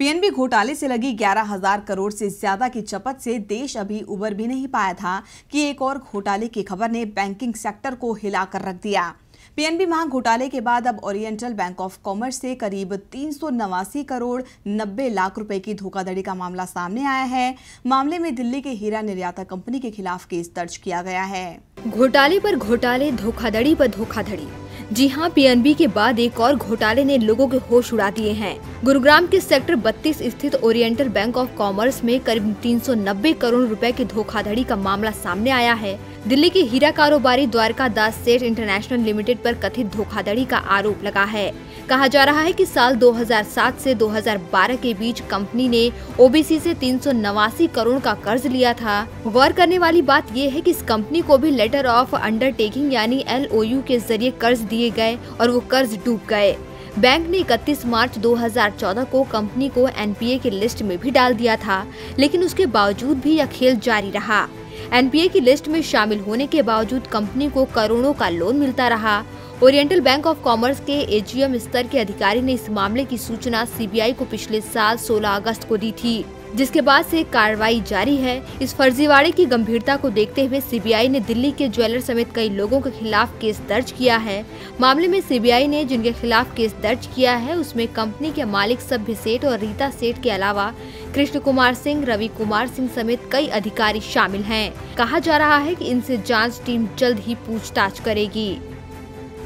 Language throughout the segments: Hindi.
पीएनबी घोटाले से लगी ग्यारह हज़ार करोड़ से ज़्यादा की चपत से देश अभी उबर भी नहीं पाया था कि एक और घोटाले की खबर ने बैंकिंग सेक्टर को हिलाकर रख दिया। पीएनबी महा घोटाले के बाद अब ओरिएंटल बैंक ऑफ़ कॉमर्स से करीब तीन सौ नवासी करोड़ 90 लाख रुपए की धोखाधड़ी का मामला सामने आया है। मामले में दिल्ली के हीरा निर्याता कंपनी के खिलाफ केस दर्ज किया गया है। घोटाले पर घोटाले, धोखाधड़ी पर धोखाधड़ी। जी हाँ पीएनबी के बाद एक और घोटाले ने लोगों के होश उड़ा दिए हैं। गुरुग्राम के सेक्टर 32 स्थित ओरिएंटल बैंक ऑफ़ कॉमर्स में करीब 390 करोड़ रुपए की धोखाधड़ी का मामला सामने आया है। दिल्ली के हीरा कारोबारी द्वारका दास सेठ इंटरनेशनल लिमिटेड पर कथित धोखाधड़ी का आरोप लगा है। कहा जा रहा है कि साल 2007 से 2012 के बीच कंपनी ने ओबीसी से तीन सौ नवासी करोड़ का कर्ज लिया था। गौर करने वाली बात ये है कि इस कंपनी को भी लेटर ऑफ़ अंडरटेकिंग यानी एलओयू के ज़रिए कर्ज दिए गए और वो कर्ज डूब गए। बैंक ने 31 मार्च 2014 को कंपनी को एनपीए की लिस्ट में भी डाल दिया था, लेकिन उसके बावजूद भी यह खेल जारी रहा। एनपीए की लिस्ट में शामिल होने के बावजूद कंपनी को करोड़ों का लोन मिलता रहा। ओरिएंटल बैंक ऑफ़ कॉमर्स के एजीएम स्तर के अधिकारी ने इस मामले की सूचना सीबीआई को पिछले साल 16 अगस्त को दी थी। जिसके बाद से कार्रवाई जारी है। इस फर्जीवाड़े की गंभीरता को देखते हुए सीबीआई ने दिल्ली के ज्वेलर समेत कई लोगों के खिलाफ केस दर्ज किया है। मामले में सीबीआई ने जिनके खिलाफ केस दर्ज किया है, उसमें कंपनी के मालिक सभ्य सेठ और रीता सेठ के अलावा कृष्ण कुमार सिंह, रवि कुमार सिंह समेत कई अधिकारी शामिल हैं। कहा जा रहा है कि इनसे जाँच टीम जल्द ही पूछताछ करेगी।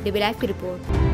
की रिपोर्ट।